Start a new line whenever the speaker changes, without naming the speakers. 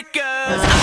it goes.